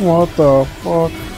What the fuck?